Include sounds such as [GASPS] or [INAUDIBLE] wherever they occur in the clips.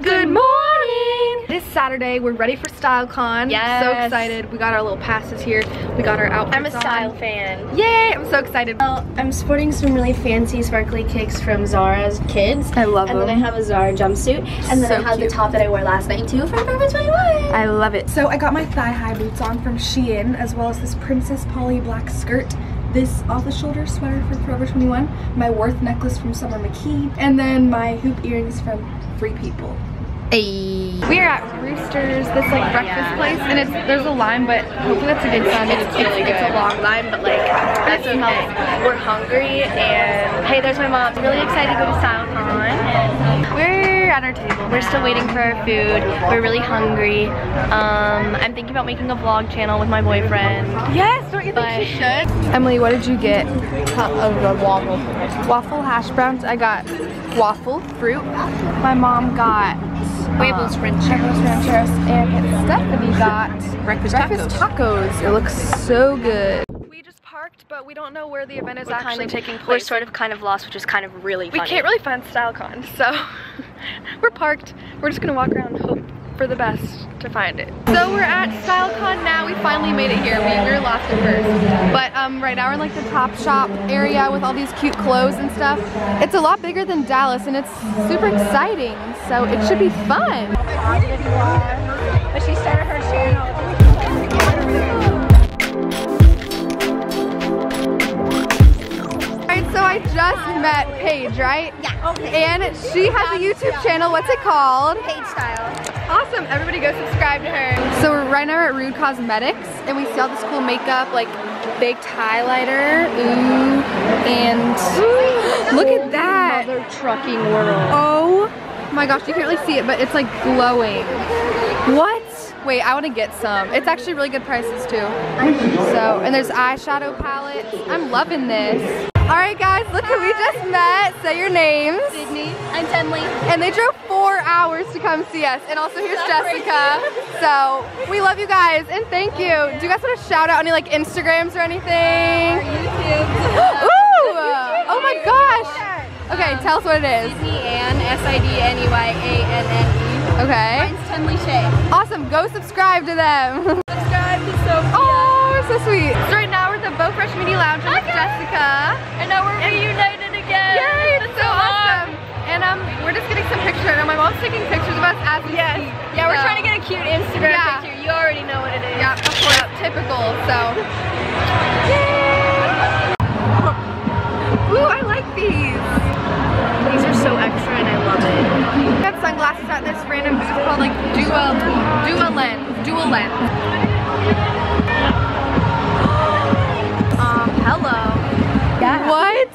Good morning! This Saturday, we're ready for StyleCon. Yes. So excited. We got our little passes here. We got our outfits I'm a StyleCon. fan. Yay! I'm so excited. Well, I'm sporting some really fancy sparkly kicks from Zara's Kids. I love them. And then I have a Zara jumpsuit. And then So I have cute. the top that I wore last night too from Forever 21. I love it. So I got my thigh-high boots on from Shein, as well as this Princess Polly black skirt, this off-the-shoulder sweater from Forever 21, my Worth necklace from Summer McKeen, and then my hoop earrings from Free People. Hey. We're at Roosters, this like oh, breakfast place, and it's there's a line, but hopefully that's a good sign. It's really good. It's a long line, but like that's okay. We're hungry, and hey, there's my mom. I'm Really excited to go to StyleCon. We're at our table. We're still waiting for our food. We're really hungry. Um, I'm thinking about making a vlog channel with my boyfriend. Yes, don't you think she should? Emily, what did you get? A waffle. Waffle hash browns. I got waffle fruit. My mom got Huevos Rancheros. Huevos Rancheros. And Stephanie got Breakfast tacos. It looks so good. We parked, but we don't know where the event is We're actually kind of, taking We're sort of kind of lost, which is kind of really we can't really find StyleCon, so [LAUGHS] we're parked. We're just gonna walk around and hope for the best to find it. So we're at StyleCon now. We finally made it here. We, we were lost at first. But um, right now we're in like the top shop area with all these cute clothes and stuff. It's a lot bigger than Dallas and it's super exciting. So it should be fun. But she started her channel. I just met Paige, right? Yeah. Oh, okay. And she has a YouTube channel. What's it called? Paige style. Awesome. Everybody go subscribe to her. So we're right now at Rude Cosmetics and we see all this cool makeup like baked highlighter. Ooh. And look at that. Mother trucking world. Oh my gosh, you can't really see it, but it's like glowing. What? Wait, I want to get some. It's actually really good prices too. So, and there's eyeshadow palettes. I'm loving this. All right, guys, look who we just met. Say your names. Sydney. I'm Tenley. And they drove four hours to come see us. And also here's Jessica. So we love you guys and thank you. Do you guys want to shout out any like Instagrams or anything? Uh, [GASPS] Ooh! Oh my gosh! Okay, tell us what it is. Sydney Ann. S-I-D-N-E-Y-A-N-N-E. Okay. Mine's Tenley Shay. Awesome. Go subscribe to them. [LAUGHS] Subscribe to Sophia. Oh, so sweet. So right now we're at the Bow Fresh Mini Lounge with Jessica. And now we're reunited again. Yay, it's so awesome. And um, we're just getting some pictures. And my mom's taking pictures of us as we Yes. speak. Yeah, we're So- trying to get a cute Instagram Yeah. picture. You already know what it is. Yeah, of course, typical, so. At this random booth called like Dua, Dua Lens, Dual Lens. Um, hello. What?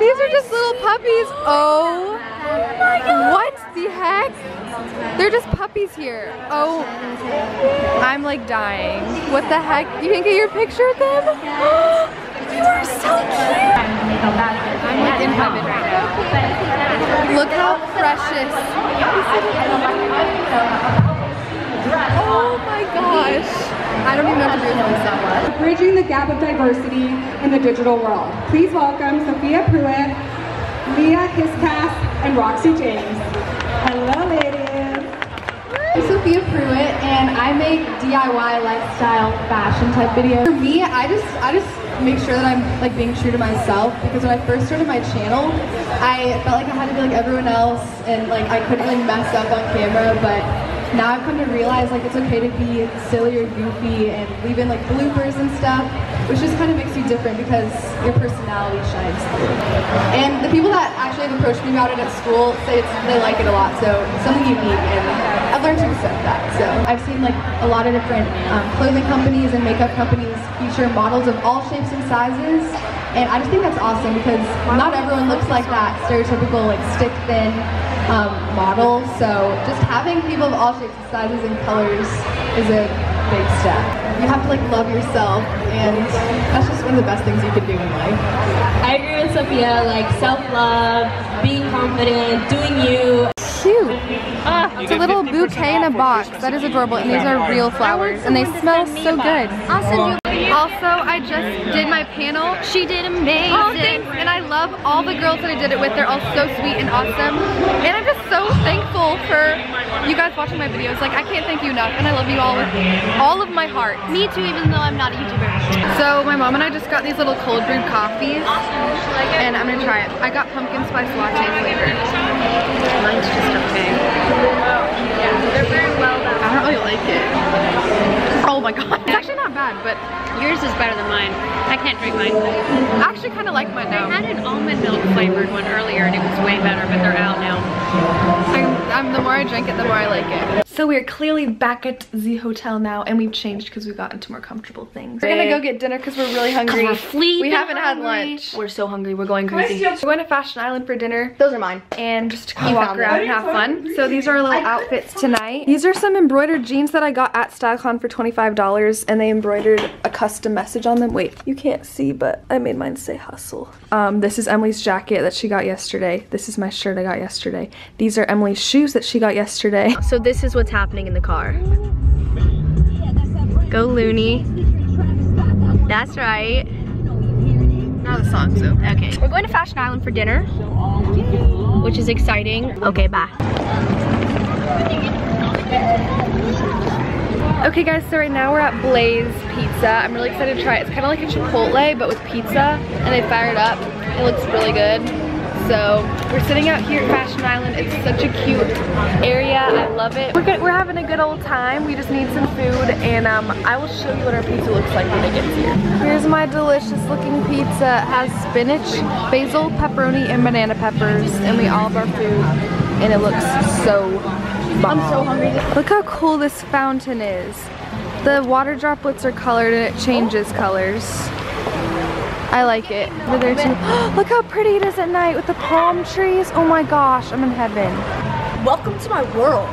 These are just little puppies. Oh my god. What the heck? They're just puppies here. Oh, I'm like dying. What the heck? You can get your picture of them? [GASPS] you are so cute. I'm like in heaven. Look how precious. Oh my gosh. I don't even know what to do with myself. Bridging the gap of diversity in the digital world. Please welcome Sophia Pruitt, Leah Hiscast, and Roxy James. Sophia Pruitt and I make DIY lifestyle fashion type videos. For me, I just I just make sure that I'm like being true to myself because when I first started my channel, I felt like I had to be like everyone else and like I couldn't really mess up on camera, but now I've come to realize like it's okay to be silly or goofy and leave in like bloopers and stuff, which just kind of makes you different because your personality shines. And the people that actually have approached me about it at school say they like it a lot, so it's something unique and I've learned to accept that. So I've seen like a lot of different um, clothing companies and makeup companies feature models of all shapes and sizes. And I just think that's awesome because not everyone looks like that stereotypical like stick thin um, model. So just having people of all shapes and sizes and colors is a big step. You have to like love yourself and that's just one of the best things you can do in life. I agree with Sophia, like self-love, being confident, doing you. Cute. Ah, ah, it's a little bouquet in a box. That is adorable. And these are real flowers. And they smell so good. I'll. Also, I just did my panel. She did amazing. Oh. And I love all the girls that I did it with. They're all so sweet and awesome. And I'm just so thankful for you guys watching my videos. Like I can't thank you enough and I love you all with all of my heart. Me too, even though I'm not a YouTuber. So my mom and I just got these little cold brew coffees and I'm gonna try it. I got pumpkin spice latte flavor. Mine's just okay. They're very well I don't really like it. Oh my god. It's actually not bad, but Yours is better than mine. I can't drink mine. I actually kind of like mine I had an almond milk flavored one earlier and it was way better, but they're out now. I'm, I'm, the more I drink it, the more I like it. So we are clearly back at the hotel now, and we've changed because we've gotten to more comfortable things. We're gonna go get dinner because we're really hungry. we're sleeping We haven't had lunch. We're so hungry. We're going crazy. We're going to Fashion Island for dinner. Those are mine. and just walk around and have fun. So these are our little outfits tonight. These are some embroidered jeans that I got at StyleCon for $25 and they embroidered a custom message on them. Wait, you can't see, but I made mine say hustle. Um, this is Emily's jacket that she got yesterday. This is my shirt I got yesterday. These are Emily's shoes that she got yesterday. So this is what's happening in the car. Go Looney. That's right. Now the song's over. Okay. We're going to Fashion Island for dinner, which is exciting. Okay, bye. Okay guys, so right now we're at Blaze Pizza. I'm really excited to try it. It's kind of like a Chipotle, but with pizza, and they fired up. It looks really good. So we're sitting out here at Fashion Island. It's such a cute area. I love it. We're, good, we're having a good old time. We just need some food, and um, I will show you what our pizza looks like when it gets here. Here's my delicious looking pizza. It has spinach, basil, pepperoni, and banana peppers, and we all have our food, and it looks so bomb. I'm so hungry. Look how cool this fountain is. The water droplets are colored and it changes colors. I like it. Over there too. [GASPS] Look how pretty it is at night with the palm trees. Oh my gosh, I'm in heaven. Welcome to my world.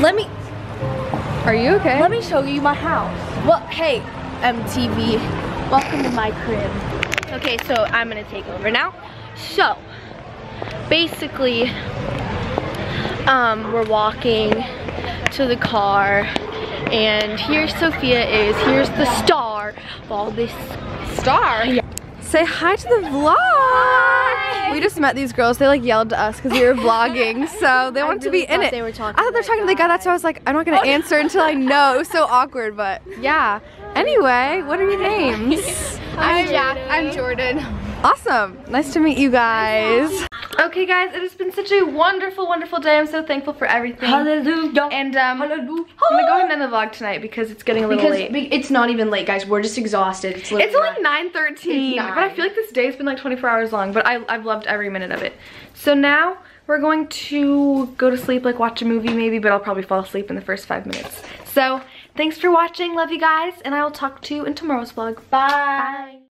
Let me Are you okay? let me show you my house. Well, hey, MTV, welcome to my crib. Okay, so I'm gonna take over now. So, basically, um, we're walking to the car, and here Sophia is. Here's the star of all this Star. Say hi to the vlog. We just met these girls. They like yelled to us because we were vlogging, [LAUGHS] so they wanted to be in it. they were talking I thought they were talking to the guy. That's why I was like, I'm not gonna oh. answer until I know. It was so awkward, but [LAUGHS] yeah. Anyway, what are your names? [LAUGHS] I'm Jack. I'm Jordan. Awesome. Nice to meet you guys. Okay guys, it has been such a wonderful, wonderful day. I'm so thankful for everything. Hallelujah. And um, I'm gonna go ahead and end the vlog tonight because it's getting a little Because late. it's not even late, guys. We're just exhausted. It's, It's only nine. 9.13, It's but I feel like this day's been like 24 hours long, but I, I've loved every minute of it. So now we're going to go to sleep, like watch a movie maybe, but I'll probably fall asleep in the first five minutes. So thanks for watching, love you guys, and I will talk to you in tomorrow's vlog. Bye.